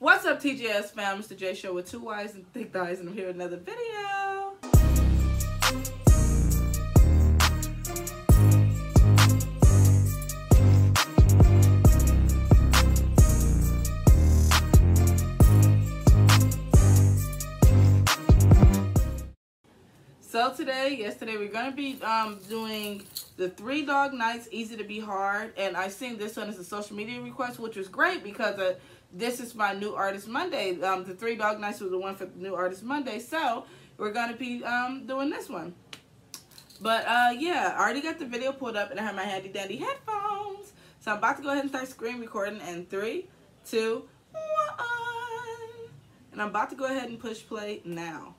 What's up, TJS fam? Mr. Jayy Show with two Y's and thick thighs, and I'm here with another video. So today, yesterday, we're gonna be um, doing the three dog nights, easy to be hard, and I seen this one as a social media request, which was great because uh, this is my new artist Monday. Um, the three dog nights was the one for the new artist Monday, so we're gonna be um, doing this one. But uh, yeah, I already got the video pulled up, and I have my handy dandy headphones. So I'm about to go ahead and start screen recording in three, two, one, and I'm about to go ahead and push play now.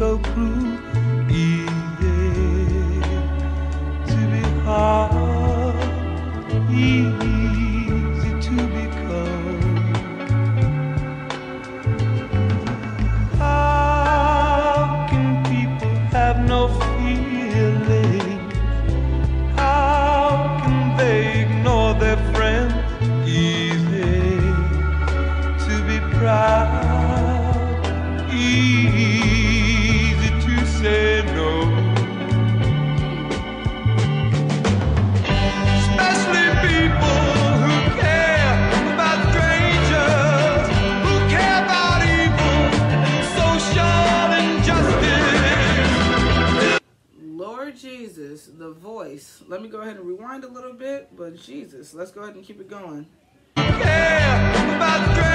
So cruel? Let me go ahead and rewind a little bit, but Jesus, let's go ahead and keep it going. care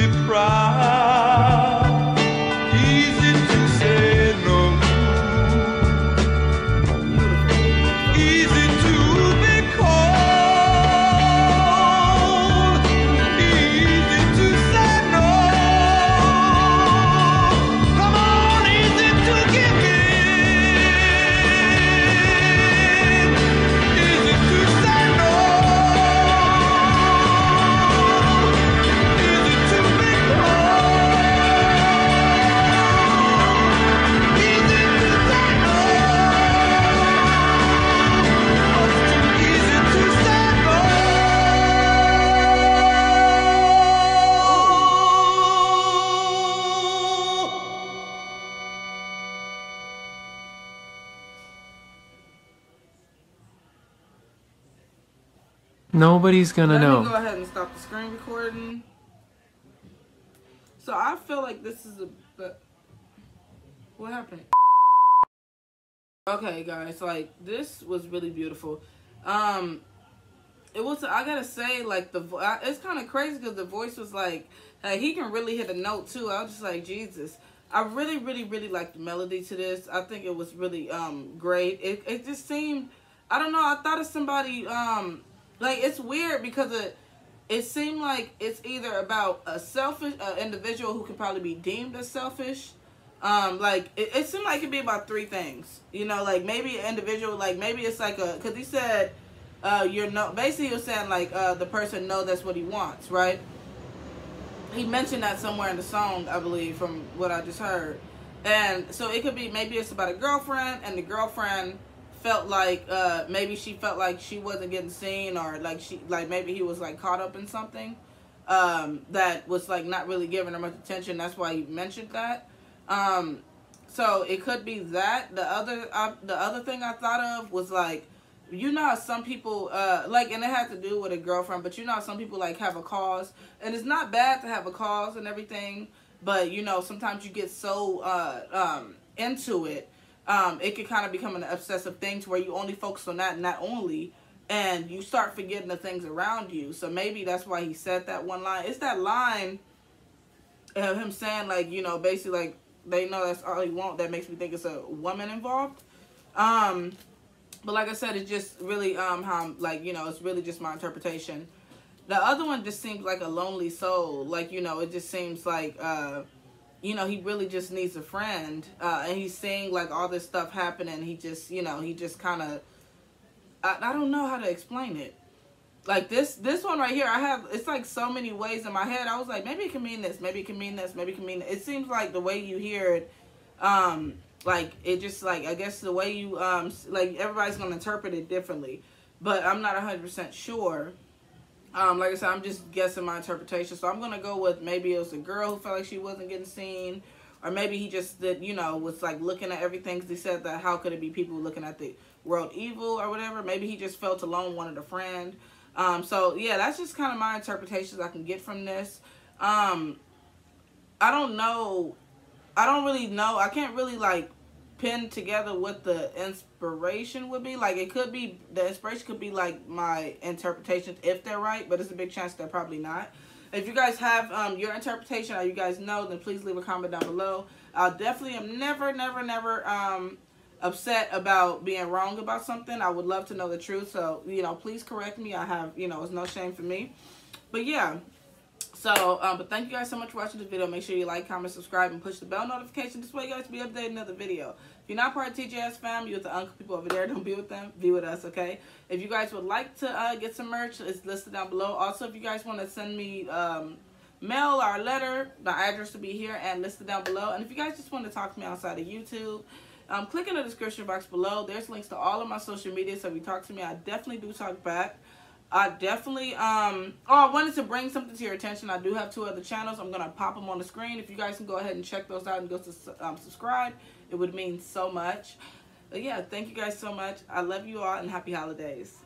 be proud, Nobody's gonna Let know. me go ahead and stop the screen recording. So I feel like this is a. But what happened? Okay, guys, like this was really beautiful. Um, it was. I gotta say, like the. I- It's kind of crazy because the voice was like, hey, he can really hit a note too. I was just like, Jesus. I really, really, really liked the melody to this. I think it was really um great. It it just seemed. I don't know. I thought of somebody. Um, like it's weird because it it seemed like it's either about a selfish uh, individual who can probably be deemed as selfish Um, like it, it seemed like it'd be about three things. You know, like maybe an individual, like maybe it's like a because he said, uh, you're no. Basically, he was saying like uh, the person know that's what he wants, right? He mentioned that somewhere in the song, I believe, from what I just heard. And so it could be maybe it's about a girlfriend, and the girlfriend felt like uh, maybe she felt like she wasn't getting seen, or like she like maybe he was like caught up in something um, that was like not really giving her much attention. That's why he mentioned that. Um, so it could be that. The other the other thing I thought of was like you know some people uh like and it had to do with a girlfriend but you know some people like have a cause and it's not bad to have a cause and everything but you know sometimes you get so uh um into it um it can kind of become an obsessive thing to where you only focus on that and not only and you start forgetting the things around you so maybe that's why he said that one line it's that line of him saying like you know basically like they know that's all he want that makes me think it's a woman involved um but like I said, it's just really um how I'm, like you know it's really just my interpretation. The other one just seems like a lonely soul. Like you know, it just seems like uh, you know, he really just needs a friend. Uh, and he's seeing like all this stuff happening. He just you know he just kind of I, I don't know how to explain it. Like this this one right here, I have it's like so many ways in my head. I was like, maybe it can mean this, maybe it can mean this, maybe it can mean. It seems like the way you hear it, um, like it just like I guess the way you um like everybody's gonna interpret it differently, but I'm not hundred percent sure. Um, like I said, I'm just guessing my interpretation, so I'm gonna go with maybe it was a girl who felt like she wasn't getting seen, or maybe he just did you know was like looking at everything because he said that how could it be people looking at the world evil or whatever. Maybe he just felt alone, wanted a friend. Um, so yeah, that's just kind of my interpretations I can get from this. Um, I don't know I don't really know. I can't really like pin together what the inspiration would be. Like it could be the inspiration could be like my interpretations if they're right, but it's a big chance they're probably not. If you guys have um, your interpretation or you guys know, then please leave a comment down below. I definitely am never, never, never um, upset about being wrong about something. I would love to know the truth. So, you know, please correct me. I have, you know, it's no shame for me. But yeah, so, um, but thank you guys so much for watching this video. Make sure you like, comment, subscribe, and push the bell notification. This way you guys be updated another video. If you're not part of TJS fam, you're with the uncle people over there. Don't be with them. Be with us, okay? If you guys would like to uh, get some merch, it's listed down below. Also, if you guys want to send me um, mail or letter, the address will be here and listed down below. And if you guys just want to talk to me outside of YouTube, um, click in the description box below. There's links to all of my social media. So if you talk to me, I definitely do talk back. I definitely, um, oh, I wanted to bring something to your attention. I do have two other channels. I'm going to pop them on the screen. If you guys can go ahead and check those out and go to um, subscribe, it would mean so much. But yeah, thank you guys so much. I love you all and happy holidays.